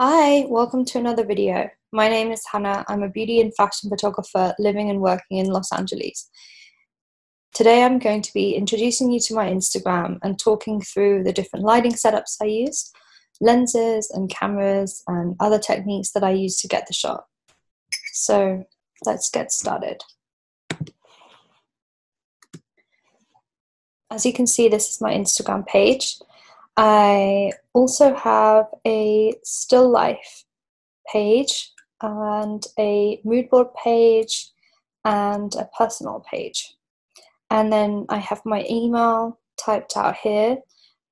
Hi, welcome to another video. My name is Hannah. I'm a beauty and fashion photographer living and working in Los Angeles. Today I'm going to be introducing you to my Instagram and talking through the different lighting setups I use, lenses and cameras and other techniques that I use to get the shot. So let's get started. As you can see, this is my Instagram page. I also have a still life page and a mood board page and a personal page. And then I have my email typed out here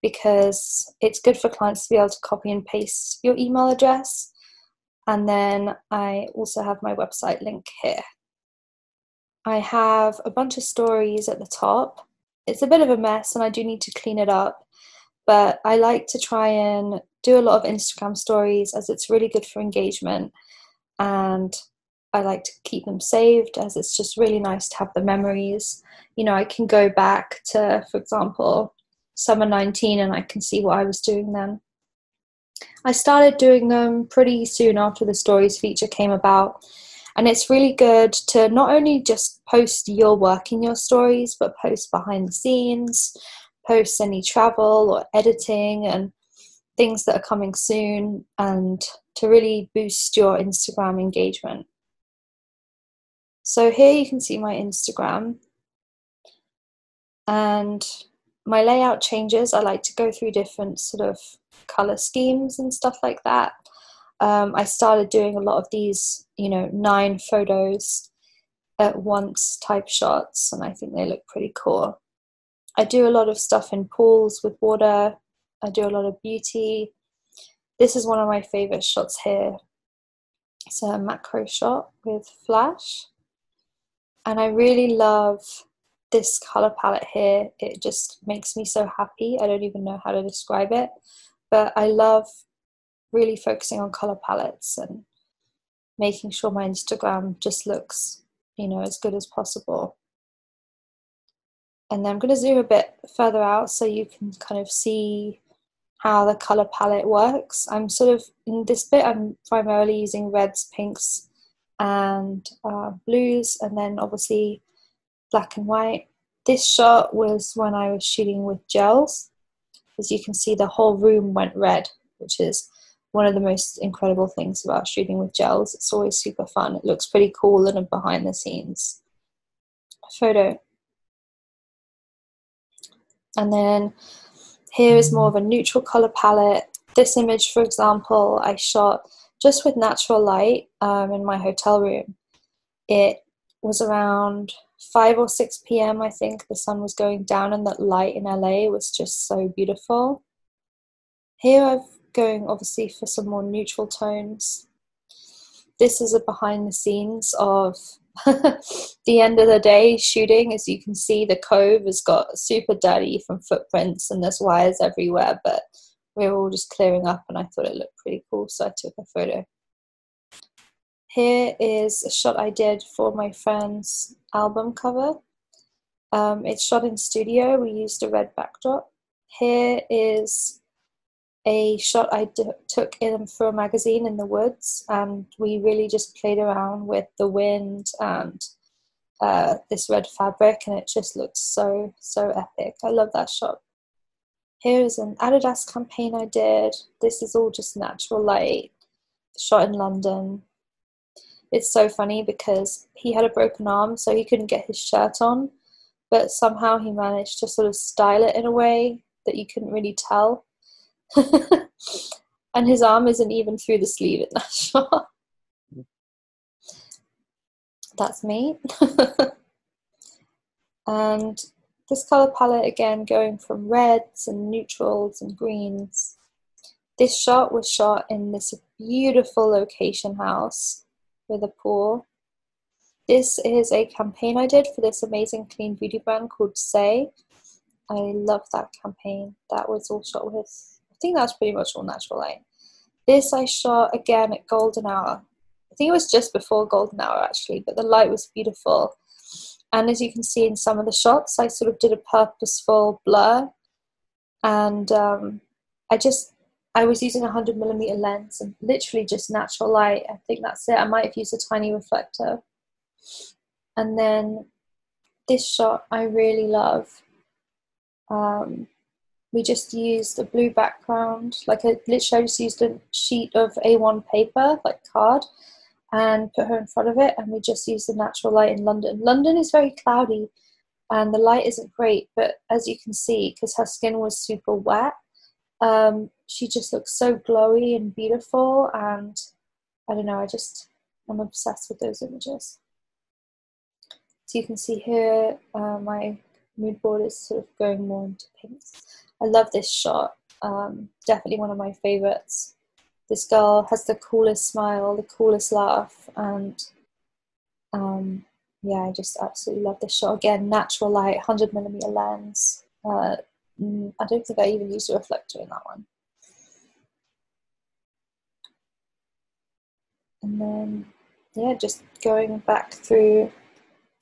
because it's good for clients to be able to copy and paste your email address. And then I also have my website link here. I have a bunch of stories at the top. It's a bit of a mess and I do need to clean it up but I like to try and do a lot of Instagram stories as it's really good for engagement. And I like to keep them saved as it's just really nice to have the memories. You know, I can go back to, for example, summer 19 and I can see what I was doing then. I started doing them pretty soon after the stories feature came about. And it's really good to not only just post your work in your stories, but post behind the scenes, posts any travel or editing and things that are coming soon and to really boost your Instagram engagement. So here you can see my Instagram and my layout changes. I like to go through different sort of color schemes and stuff like that. Um, I started doing a lot of these, you know, nine photos at once type shots, and I think they look pretty cool. I do a lot of stuff in pools with water. I do a lot of beauty. This is one of my favorite shots here. It's a macro shot with flash. And I really love this color palette here. It just makes me so happy. I don't even know how to describe it. But I love really focusing on color palettes and making sure my Instagram just looks, you know, as good as possible and then I'm going to zoom a bit further out so you can kind of see how the color palette works. I'm sort of in this bit I'm primarily using reds, pinks and uh, blues and then obviously black and white. This shot was when I was shooting with gels. As you can see the whole room went red which is one of the most incredible things about shooting with gels. It's always super fun. It looks pretty cool in a behind the scenes photo. And then here is more of a neutral color palette. This image, for example, I shot just with natural light um, in my hotel room. It was around 5 or 6 p.m., I think. The sun was going down, and that light in LA was just so beautiful. Here I'm going obviously for some more neutral tones. This is a behind the scenes of the end of the day shooting as you can see the cove has got super dirty from footprints and there's wires everywhere but we were all just clearing up and i thought it looked pretty cool so i took a photo. Here is a shot i did for my friend's album cover. Um, it's shot in studio. We used a red backdrop. Here is a shot I d- took in for a magazine in the woods, and we really just played around with the wind and uh, this red fabric, and it just looks so so epic. I love that shot. Here is an Adidas campaign I did. This is all just natural light, shot in London. It's so funny because he had a broken arm, so he couldn't get his shirt on, but somehow he managed to sort of style it in a way that you couldn't really tell and his arm isn't even through the sleeve in that shot. That's me. and this color palette again going from reds and neutrals and greens. This shot was shot in this beautiful location house with a pool. This is a campaign I did for this amazing clean beauty brand called Saie. I love that campaign. That was all shot with think that's pretty much all natural light. This I shot again at golden hour. I think it was just before golden hour actually, but the light was beautiful. And as you can see in some of the shots, I sort of did a purposeful blur. And um, I just, I was using a 100 millimeter lens and literally just natural light. I think that's it. I might have used a tiny reflector. And then this shot I really love. Um, we just used a blue background, like I literally just used a sheet of A1 paper, like card, and put her in front of it. And we just used the natural light in London. London is very cloudy and the light isn't great, but as you can see, because her skin was super wet, um, she just looks so glowy and beautiful. And I don't know, I just, I'm obsessed with those images. So you can see here, uh, my mood board is sort of going more into pinks. I love this shot. Um, definitely one of my favorites. This girl has the coolest smile, the coolest laugh, and um, yeah, I just absolutely love this shot. Again, natural light, 100 millimeter lens. Uh, mm, I don't think I even used a reflector in that one. And then, yeah, just going back through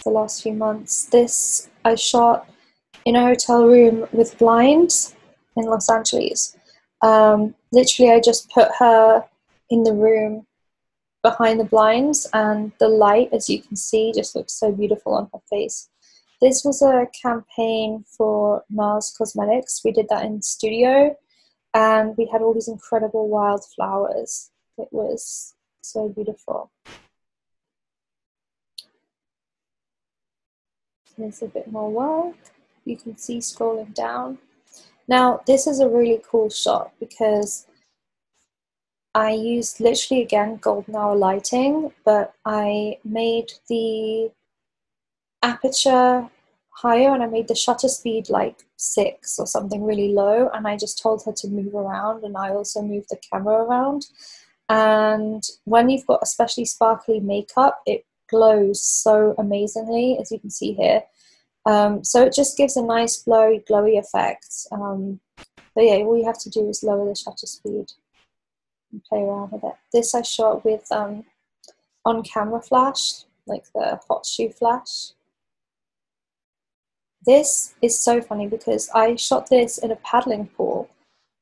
the last few months. This I shot in a hotel room with blinds in Los Angeles. Um, literally, I just put her in the room behind the blinds, and the light, as you can see, just looks so beautiful on her face. This was a campaign for NARS Cosmetics. We did that in studio, and we had all these incredible wildflowers. It was so beautiful. There's a bit more work. You can see scrolling down. Now, this is a really cool shot because I used literally again golden hour lighting, but I made the aperture higher and I made the shutter speed like six or something really low. And I just told her to move around, and I also moved the camera around. And when you've got especially sparkly makeup, it glows so amazingly, as you can see here. Um, so it just gives a nice blurry, glowy effect. Um, but yeah, all you have to do is lower the shutter speed and play around with it. This I shot with um, on camera flash, like the hot shoe flash. This is so funny because I shot this in a paddling pool.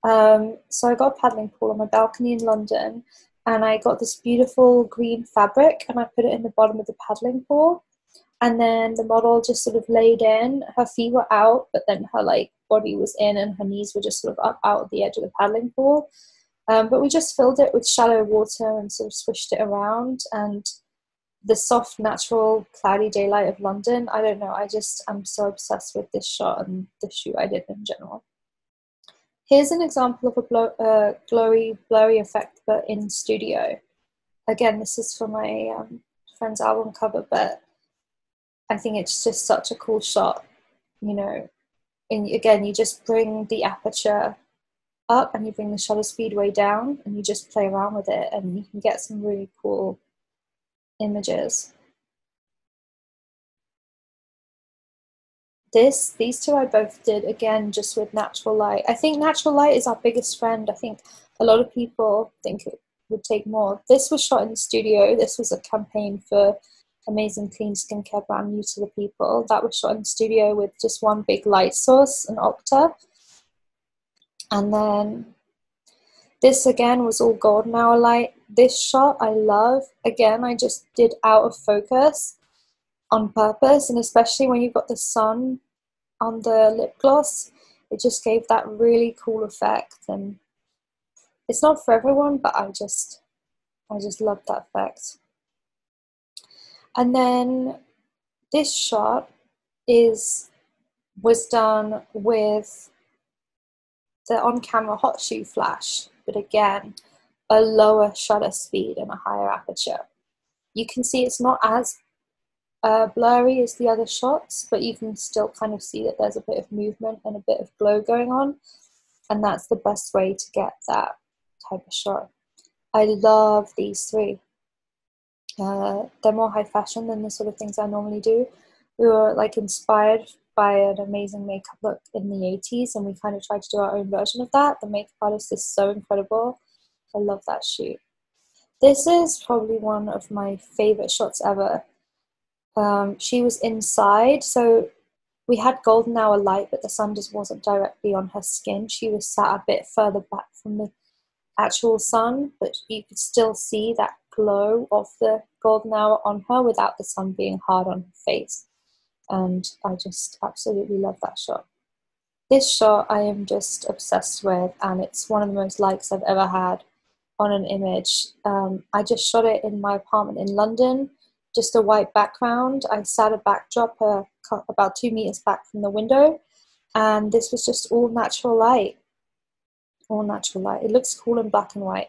Um, so I got a paddling pool on my balcony in London and I got this beautiful green fabric and I put it in the bottom of the paddling pool. And then the model just sort of laid in. Her feet were out, but then her like body was in and her knees were just sort of up out at the edge of the paddling pool. Um, but we just filled it with shallow water and sort of swished it around. And the soft, natural, cloudy daylight of London, I don't know, I just am so obsessed with this shot and the shoot I did in general. Here's an example of a blow, uh, glowy, blurry effect, but in studio. Again, this is for my um, friend's album cover, but I think it's just such a cool shot, you know. And again, you just bring the aperture up and you bring the shutter speed way down and you just play around with it and you can get some really cool images. This, these two I both did again just with natural light. I think natural light is our biggest friend. I think a lot of people think it would take more. This was shot in the studio. This was a campaign for amazing clean skincare brand Youth to the People. That was shot in the studio with just one big light source, an Octa. And then this again was all golden hour light. This shot I love. Again, I just did out of focus on purpose, and especially when you've got the sun on the lip gloss, it just gave that really cool effect. And it's not for everyone, but I just, I just love that effect. And then this shot is was done with the on-camera hot shoe flash, but again, a lower shutter speed and a higher aperture. You can see it's not as uh, blurry as the other shots, but you can still kind of see that there's a bit of movement and a bit of glow going on. And that's the best way to get that type of shot. I love these three. Uh, they're more high fashion than the sort of things I normally do. We were like inspired by an amazing makeup look in the 80s and we kind of tried to do our own version of that. The makeup artist is so incredible. I love that shoot. This is probably one of my favorite shots ever. Um, she was inside, so we had golden hour light, but the sun just wasn't directly on her skin. She was sat a bit further back from the actual sun, but you could still see that glow of the golden hour on her without the sun being hard on her face. And I just absolutely love that shot. This shot I am just obsessed with, and it's one of the most likes I've ever had on an image. Um, I just shot it in my apartment in London, just a white background. I sat a backdrop about two meters back from the window, and this was just all natural light. All natural light. It looks cool in black and white.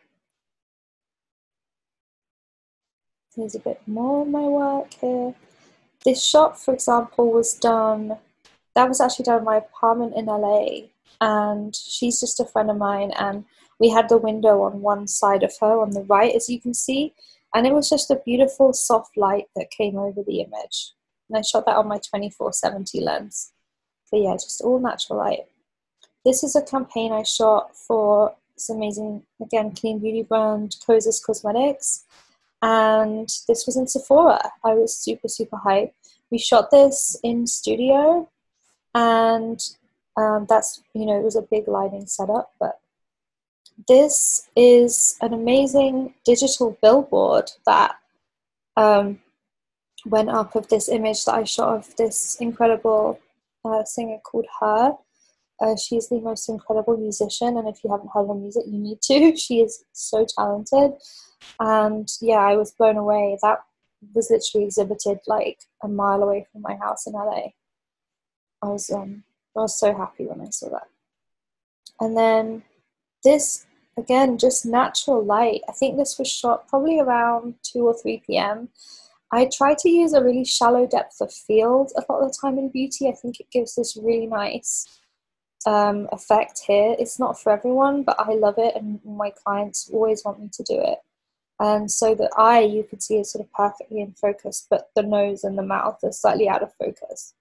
Here's a bit more of my work here. This shot, for example, was done, that was actually done in my apartment in LA. And she's just a friend of mine. And we had the window on one side of her on the right, as you can see. And it was just a beautiful, soft light that came over the image. And I shot that on my 2470 lens. But yeah, just all natural light. This is a campaign I shot for this amazing, again, clean beauty brand, Kosas Cosmetics and this was in Sephora. I was super, super hyped. We shot this in studio, and um, that's, you know, it was a big lighting setup, but this is an amazing digital billboard that um, went up of this image that I shot of this incredible uh, singer called Her. Uh, she's the most incredible musician, and if you haven't heard her music, you need to. She is so talented. And yeah, I was blown away. That was literally exhibited like a mile away from my house in LA. I was um I was so happy when I saw that. And then this again, just natural light. I think this was shot probably around two or three PM. I try to use a really shallow depth of field a lot of the time in beauty. I think it gives this really nice um, effect here. It's not for everyone, but I love it, and my clients always want me to do it. And so the eye you can see is sort of perfectly in focus, but the nose and the mouth are slightly out of focus.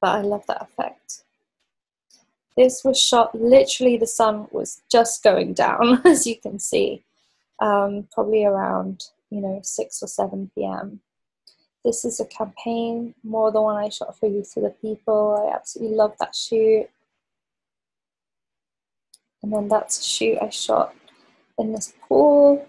But I love that effect. This was shot literally, the sun was just going down, as you can see, um, probably around you know 6 or 7 p.m. This is a campaign, more the one I shot for Youth to the People. I absolutely love that shoot. And then that's a shoot I shot in this pool.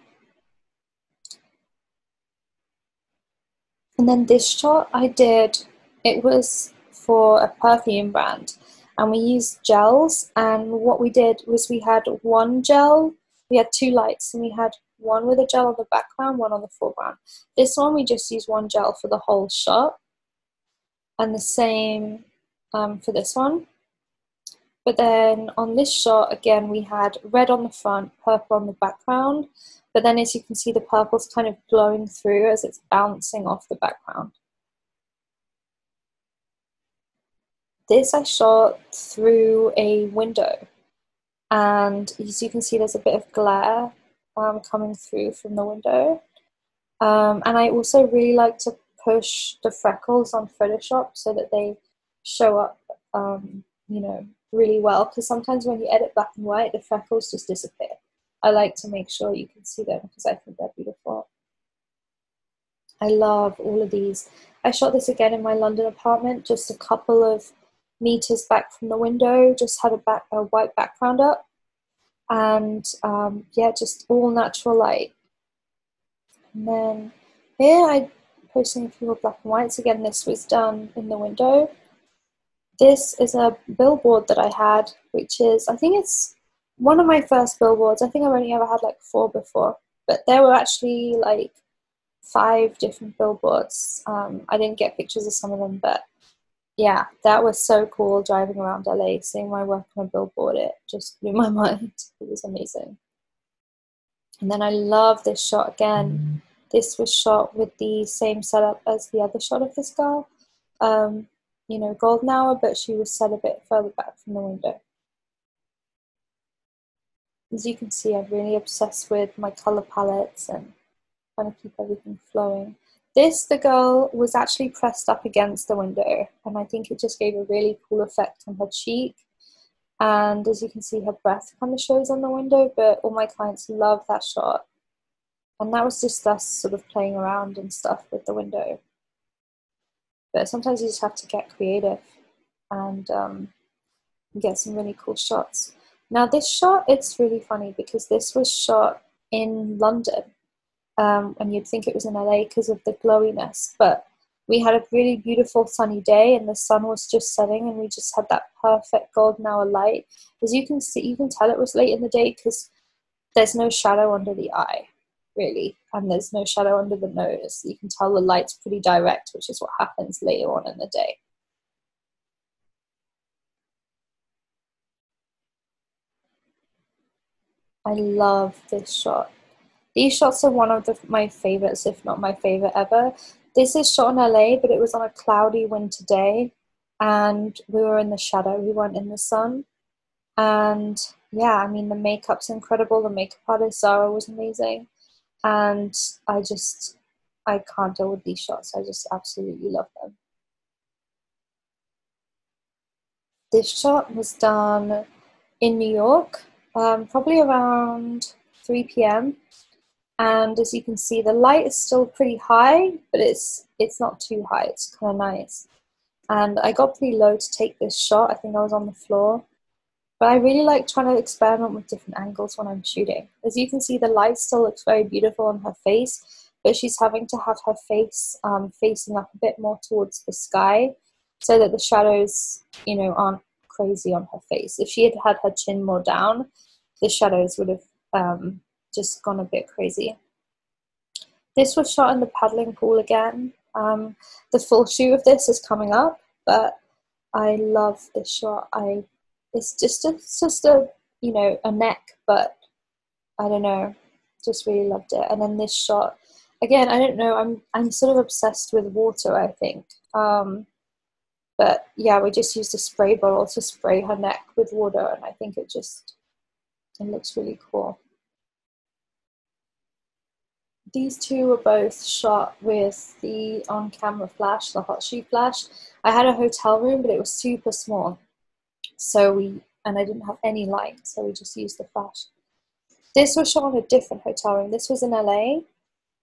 And then this shot I did, it was for a perfume brand. And we used gels. And what we did was we had one gel, we had two lights, and we had one with a gel on the background, one on the foreground. This one we just used one gel for the whole shot. And the same um, for this one. But then on this shot, again, we had red on the front, purple on the background. But then as you can see, the purple's kind of glowing through as it's bouncing off the background. This I shot through a window. And as you can see, there's a bit of glare um, coming through from the window. Um, and I also really like to push the freckles on Photoshop so that they show up, um, you know, really well because sometimes when you edit black and white, the freckles just disappear. I like to make sure you can see them because I think they're beautiful. I love all of these. I shot this again in my London apartment, just a couple of meters back from the window, just had a, back, a white background up. And um, yeah, just all natural light. And then here I posting a few black and whites. Again, this was done in the window this is a billboard that I had, which is, I think it's one of my first billboards. I think I've only ever had like four before, but there were actually like five different billboards. Um, I didn't get pictures of some of them, but yeah, that was so cool driving around LA, seeing my work on a billboard. It just blew my mind. It was amazing. And then I love this shot again. This was shot with the same setup as the other shot of this girl. Um, you know, golden hour, but she was set a bit further back from the window. As you can see, I'm really obsessed with my color palettes and trying to keep everything flowing. This, the girl was actually pressed up against the window, and I think it just gave a really cool effect on her cheek. And as you can see, her breath kind of shows on the window, but all my clients love that shot. And that was just us sort of playing around and stuff with the window. But sometimes you just have to get creative and um, get some really cool shots. Now this shot, it's really funny because this was shot in London, um, and you'd think it was in LA because of the glowiness, but we had a really beautiful sunny day and the sun was just setting and we just had that perfect golden hour light as you can see you can tell it was late in the day because there's no shadow under the eye really and there's no shadow under the nose you can tell the light's pretty direct which is what happens later on in the day I love this shot. These shots are one of the, my favorites, if not my favorite ever. This is shot in LA, but it was on a cloudy winter day, and we were in the shadow. We weren't in the sun, and yeah, I mean the makeup's incredible. The makeup artist Zara was amazing, and I just I can't deal with these shots. I just absolutely love them. This shot was done in New York, um, probably around 3 p.m and as you can see the light is still pretty high but it's it's not too high. It's kind of nice. And I got pretty low to take this shot. I think I was on the floor but I really like trying to experiment with different angles when I'm shooting as you can see the light still looks very beautiful on her face but she's having to have her face um, facing up a bit more towards the sky so that the shadows you know aren't crazy on her face if she had had her chin more down the shadows would have um, just gone a bit crazy. This was shot in the paddling pool again. Um, the full shoot of this is coming up, but I love this shot. I it's just a, it's just a you know a neck, but I don't know, just really loved it. And then this shot again, I don't know. I'm I'm sort of obsessed with water. I think. Um, but yeah, we just used a spray bottle to spray her neck with water, and I think it just it looks really cool these two were both shot with the on-camera flash, the hot shoe flash. I had a hotel room, but it was super small. So we, and I didn't have any light, so we just used the flash. This was shot in a different hotel room. This was in LA,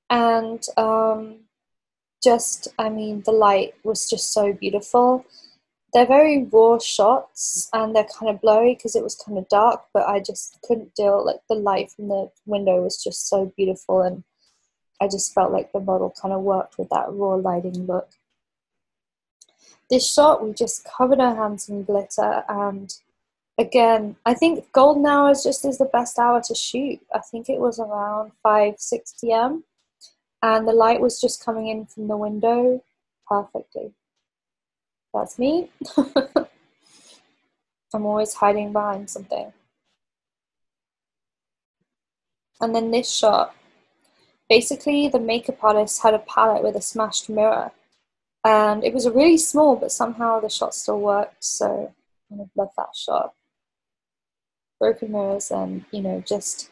and um, just, I mean, the light was just so beautiful. They're very raw shots, and they're kind of blurry because it was kind of dark. But I just couldn't deal. Like the light from the window was just so beautiful, and I just felt like the model kind of worked with that raw lighting look. This shot, we just covered our hands in glitter and again, I think golden hour is just is the best hour to shoot. I think it was around 5, 6 p.m. and the light was just coming in from the window perfectly. That's me. I'm always hiding behind something. And then this shot, basically the makeup artist had a palette with a smashed mirror and it was a really small but somehow the shot still worked so I love that shot. Broken mirrors and you know just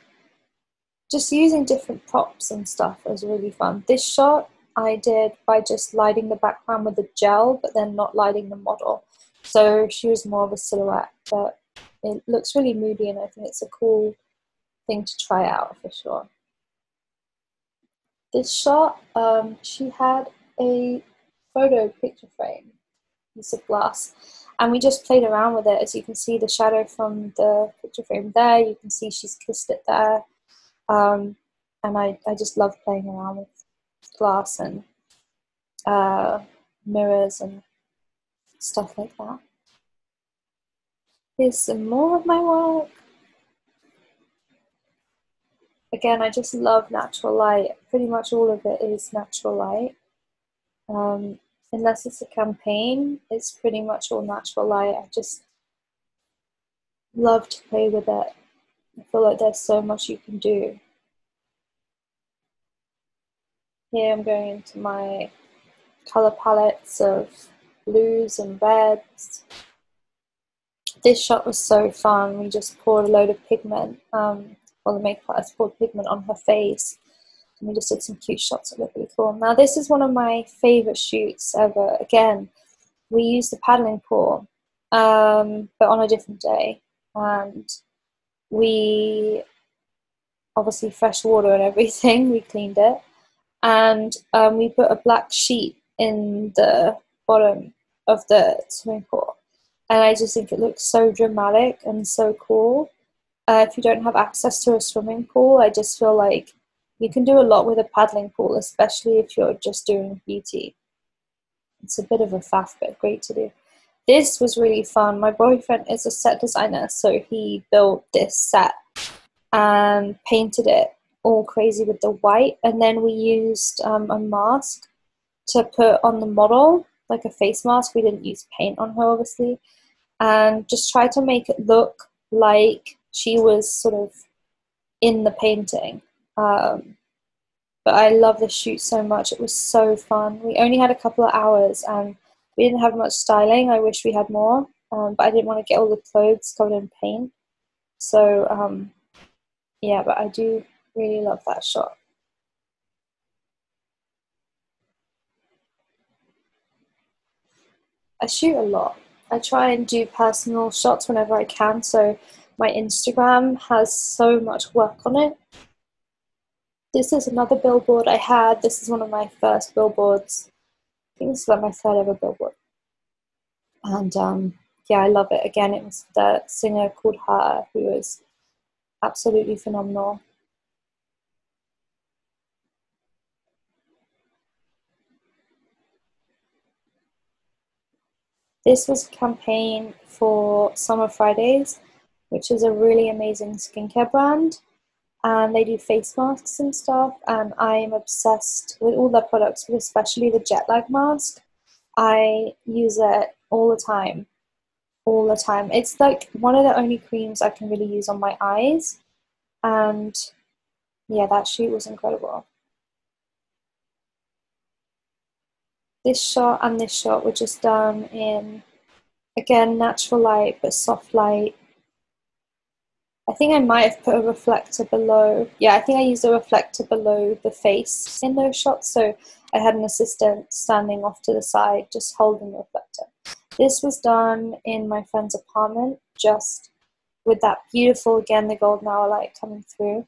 just using different props and stuff was really fun. This shot I did by just lighting the background with a gel but then not lighting the model. So she was more of a silhouette but it looks really moody and I think it's a cool thing to try out for sure. This shot, um, she had a photo picture frame. Piece of glass. And we just played around with it. As you can see the shadow from the picture frame there you can see she's kissed it there. Um, and I, I just love playing around with glass and uh, mirrors and stuff like that. Here's some more of my work. Again, I just love natural light. Pretty much all of it is natural light. Um, unless it's a campaign, it's pretty much all natural light. I just love to play with it. I feel like there's so much you can do. Here I'm going into my color palettes of blues and reds. This shot was so fun. We just poured a load of pigment. Um, on the makeup artist poured pigment on her face. And we just did some cute shots that look really cool. Now this is one of my favorite shoots ever. Again, we used the paddling pool, um, but on a different day. And we obviously fresh water and everything, we cleaned it. And um, we put a black sheet in the bottom of the swimming pool. And I just think it looks so dramatic and so cool uh, if you don't have access to a swimming pool, I just feel like you can do a lot with a paddling pool, especially if you're just doing beauty. It's a bit of a faff, but great to do. This was really fun. My boyfriend is a set designer, so he built this set and painted it all crazy with the white. And then we used um, a mask to put on the model, like a face mask. We didn't use paint on her, obviously, and just try to make it look like she was sort of in the painting. Um, but I love the shoot so much. It was so fun. We only had a couple of hours and we didn't have much styling. I wish we had more, um, but I didn't want to get all the clothes covered in paint. So, um, yeah, but I do really love that shot. I shoot a lot. I try and do personal shots whenever I can, so my Instagram has so much work on it. This is another billboard I had. This is one of my first billboards. I think this is like my third ever billboard. And um, yeah, I love it. Again, it was the singer called H.E.R. who was absolutely phenomenal. This was a campaign for Summer Fridays, which is a really amazing skincare brand. And they do face masks and stuff. And I am obsessed with all their products, but especially the jet lag mask. I use it all the time. All the time. It's like one of the only creams I can really use on my eyes. And yeah, that shoot was incredible. This shot and this shot were just done in, again, natural light, but soft light. I think I might have put a reflector below. Yeah, I think I used a reflector below the face in those shots. So I had an assistant standing off to the side, just holding the reflector. This was done in my friend's apartment, just with that beautiful, again, the golden hour light coming through.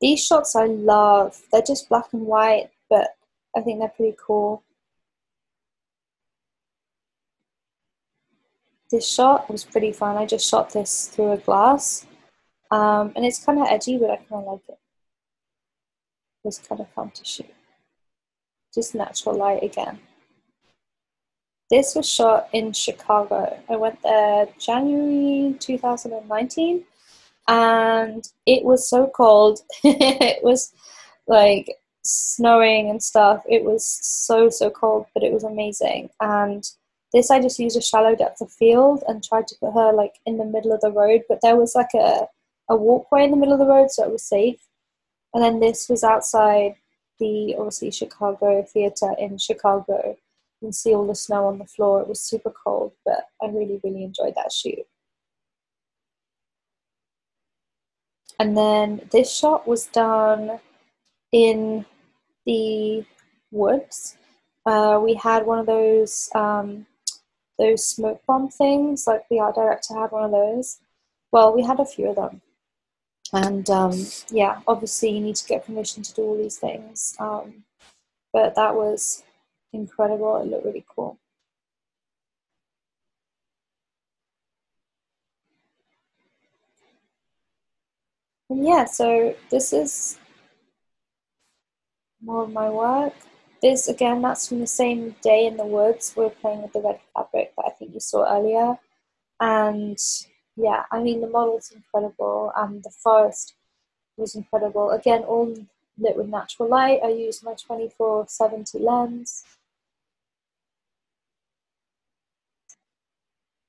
These shots I love. They're just black and white, but I think they're pretty cool. This shot was pretty fun. I just shot this through a glass. Um, and it's kind of edgy, but I kind of like it. It was kind of fun to shoot. Just natural light again. This was shot in Chicago. I went there January 2019 and it was so cold. it was like snowing and stuff. It was so, so cold, but it was amazing. And this I just used a shallow depth of field and tried to put her like in the middle of the road, but there was like a, a walkway in the middle of the road, so it was safe. And then this was outside the obviously Chicago theater in Chicago. You can see all the snow on the floor. It was super cold, but I really, really enjoyed that shoot. And then this shot was done in the woods. Uh, we had one of those um, those smoke bomb things. Like the art director had one of those. Well, we had a few of them. And um, yeah, obviously you need to get permission to do all these things. Um, but that was incredible. It looked really cool. And yeah, so this is more of my work. This, again, that's from the same day in the woods. We're playing with the red fabric that I think you saw earlier. And yeah, I mean, the model's incredible and the forest was incredible. Again, all lit with natural light. I used my 24-70 lens.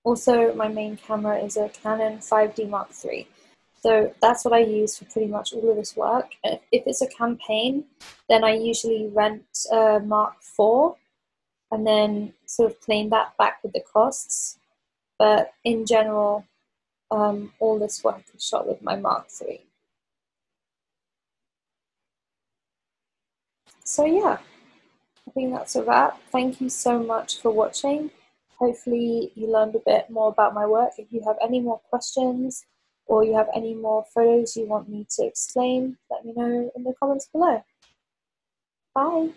Also, my main camera is a Canon 5D Mark III. So that's what I use for pretty much all of this work. If it's a campaign, then I usually rent a Mark IV and then sort of claim that back with the costs. But in general, um, all this work is shot with my Mark III. So yeah, I think that's a wrap. Thank you so much for watching. Hopefully you learned a bit more about my work. If you have any more questions, or you have any more photos you want me to explain, let me know in the comments below. Bye!